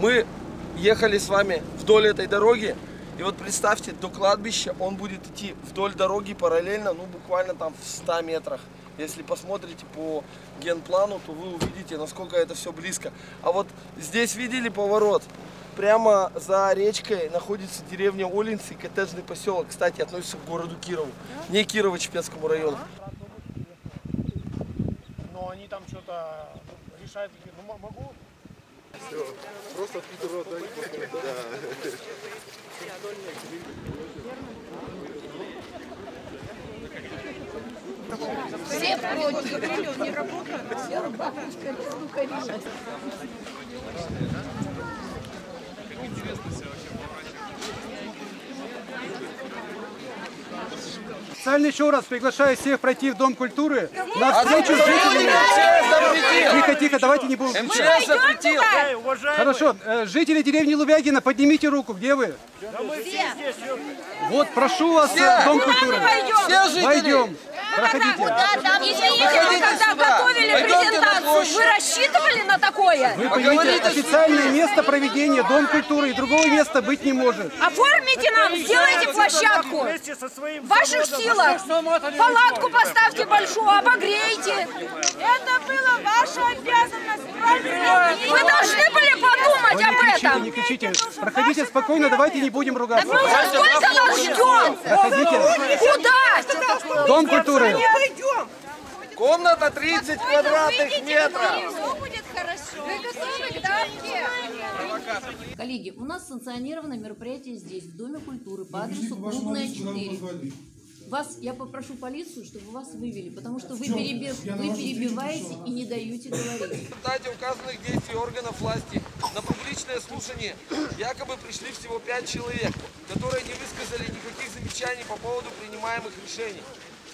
Мы ехали с вами вдоль этой дороги, и вот представьте, до кладбища он будет идти вдоль дороги параллельно, ну буквально там в 100 метрах. Если посмотрите по генплану, то вы увидите, насколько это все близко. А вот здесь видели поворот? Прямо за речкой находится деревня Олинцы, коттеджный поселок. Кстати, относится к городу Кирову, не Кирово-Чепецкому району. Но они там что-то решают. Ну, м- могу? Просто открытый рот, да? Все против. Не работают, все. Официально еще раз приглашаю всех пройти в Дом культуры на встречу с жителями. Тихо, тихо, давайте не будем. МЧС запретил! Хорошо, э, жители деревни Лубягина, поднимите руку, где вы? да мы все здесь. Вот, прошу вас в Дом культуры. Все жители! Войдем, проходите. Извините, вы Проходите когда готовили презентацию, вы рассчитывали на такое? Вы сюда. официальное место проведения Дом культуры и другого места быть не может. Оформите нам, сделайте площадку. Вместе со своим В ваших силах. Палатку поставьте большую, обогрейте. Это была ваша обязанность. Вы должны были подумать об не кричите, этом. не кричите. Проходите спокойно, давайте не будем ругаться. Мы уже сколько вас ждем? Дом культуры. Комната 30 квадратных метров! Коллеги, у нас санкционировано мероприятие здесь, в Доме культуры, по адресу Клубная 4. Вас, я попрошу полицию, чтобы вас вывели, потому что вы, переби- вы перебиваете и не даете говорить. В результате указанных действий органов власти на публичное слушание якобы пришли всего пять человек, которые не высказали никаких замечаний по поводу принимаемых решений.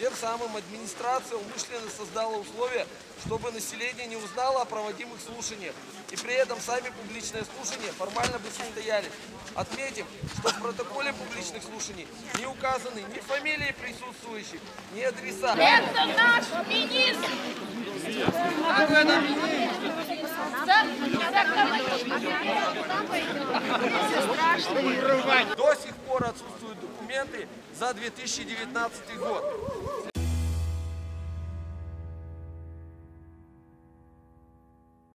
Тем самым администрация умышленно создала условия, чтобы население не узнало о проводимых слушаниях. И при этом сами публичные слушания формально бы состоялись. Отметим, что в протоколе публичных слушаний не указаны ни фамилии присутствующих, ни адреса. Это наш министр. До сих пор отсутствуют документы за 2019 год.